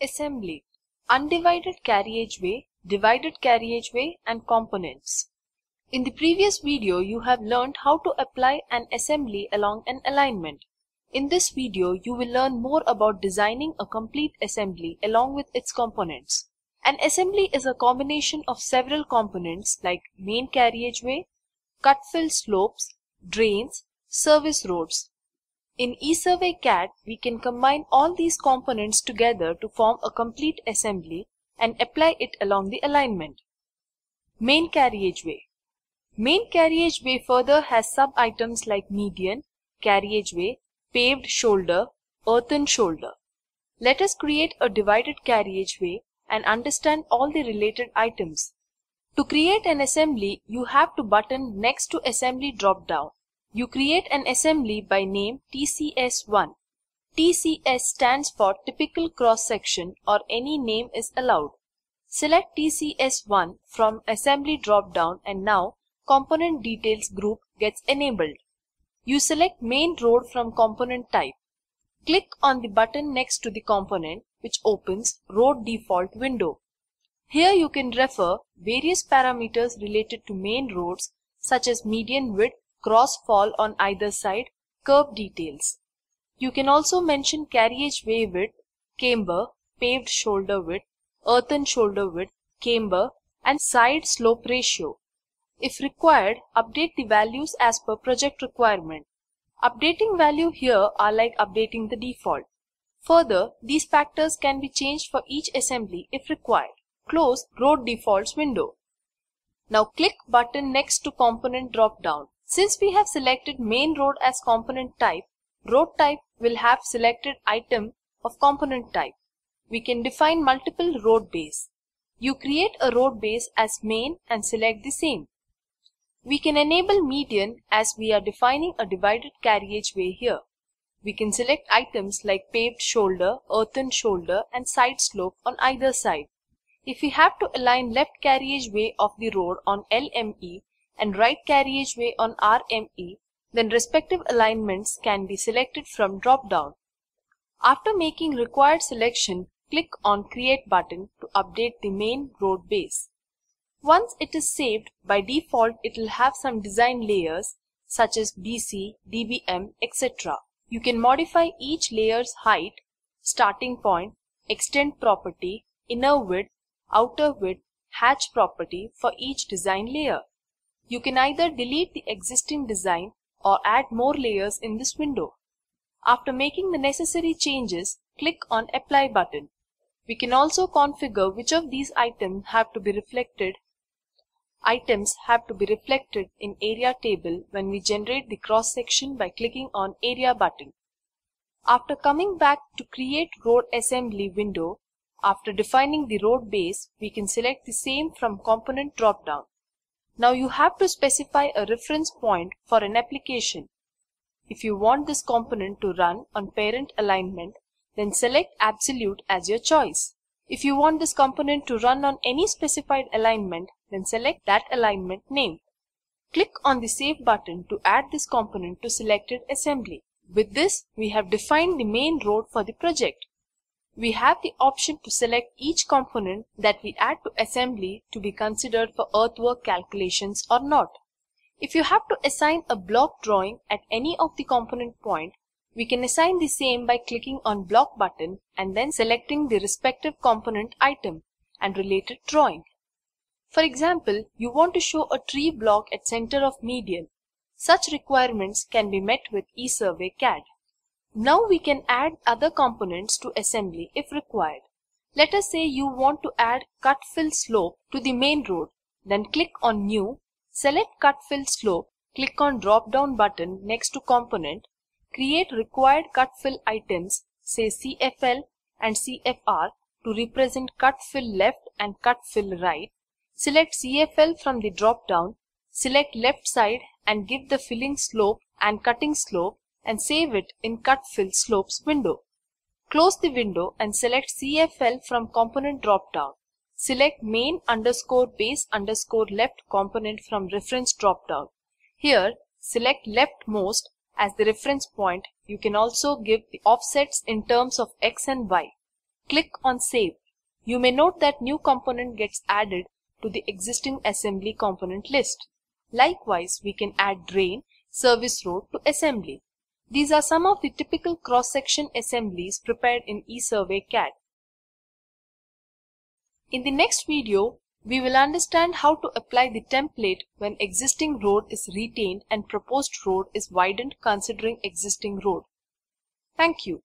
Assembly Undivided carriageway, divided carriageway and components. In the previous video you have learned how to apply an assembly along an alignment. In this video you will learn more about designing a complete assembly along with its components. An assembly is a combination of several components like main carriageway, cut-fill slopes, drains, service roads, in eSurvey CADD, we can combine all these components together to form a complete assembly and apply it along the alignment. Main carriageway. Main carriageway further has sub-items like median, carriageway, paved shoulder, earthen shoulder. Let us create a divided carriageway and understand all the related items. To create an assembly, you have to button next to assembly drop down. You create an assembly by name TCS1. TCS stands for typical cross section or any name is allowed. Select TCS1 from assembly drop down and now component details group gets enabled. You select main road from component type. Click on the button next to the component which opens road default window. Here you can refer various parameters related to main roads such as median width, cross fall on either side, curb details. You can also mention carriageway width, camber, paved shoulder width, earthen shoulder width, camber and side slope ratio. If required, update the values as per project requirement. Updating value here are like updating the default. Further, these factors can be changed for each assembly if required. Close Road Defaults window. Now click button next to component drop down. Since we have selected main road as component type, road type will have selected item of component type. We can define multiple road base. You create a road base as main and select the same. We can enable median as we are defining a divided carriageway here. We can select items like paved shoulder, earthen shoulder and side slope on either side. If we have to align left carriageway of the road on LME, and right carriageway on RME, then respective alignments can be selected from drop-down. After making required selection, click on Create button to update the main road base. Once it is saved, by default it will have some design layers such as BC, DBM, etc. You can modify each layer's height, starting point, extent property, inner width, outer width, hatch property for each design layer. You can either delete the existing design or add more layers in this window. After making the necessary changes, click on Apply button. We can also configure which of these items have to be reflected items have to be reflected in area table when we generate the cross section by clicking on area button. After coming back to create road assembly window, after defining the road base, we can select the same from component drop down. Now you have to specify a reference point for an application. If you want this component to run on parent alignment, then select absolute as your choice. If you want this component to run on any specified alignment, then select that alignment name. Click on the Save button to add this component to selected assembly. With this, we have defined the main road for the project we have the option to select each component that we add to assembly to be considered for earthwork calculations or not. If you have to assign a block drawing at any of the component point, we can assign the same by clicking on block button and then selecting the respective component item and related drawing. For example, you want to show a tree block at center of median. Such requirements can be met with eSurvey CADD. Now we can add other components to assembly if required. Let us say you want to add cut fill slope to the main road. Then click on new, select cut fill slope, click on drop down button next to component, create required cut fill items say CFL and CFR to represent cut fill left and cut fill right. Select CFL from the drop down, select left side and give the filling slope and cutting slope and save it in Cut Fill Slopes window. Close the window and select CFL from component drop-down. Select main underscore base underscore left component from reference drop-down. Here, select leftmost as the reference point. You can also give the offsets in terms of X and Y. Click on Save. You may note that new component gets added to the existing assembly component list. Likewise, we can add drain, service road to assembly. These are some of the typical cross-section assemblies prepared in eSurvey CADD. In the next video, we will understand how to apply the template when existing road is retained and proposed road is widened considering existing road. Thank you.